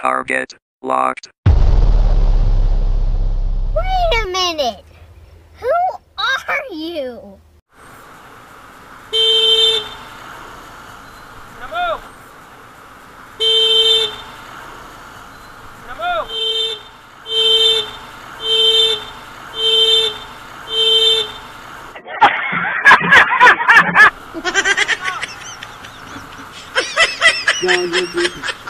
Target locked. Wait a minute. Who are you? Namo! Namo! Gago. Gago! Ay, di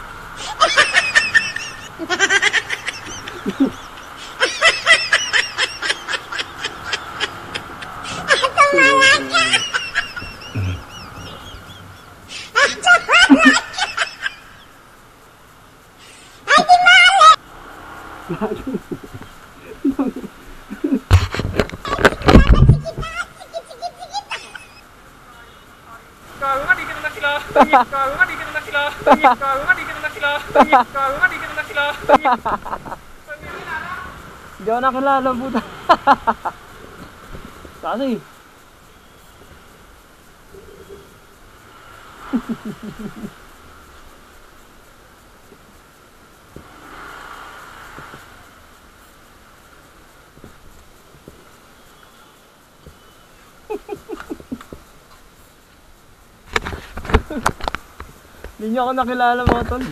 Kalungan dikit nang dikit sila, dikit sila. Hindi niyo ako nakilala mga tol.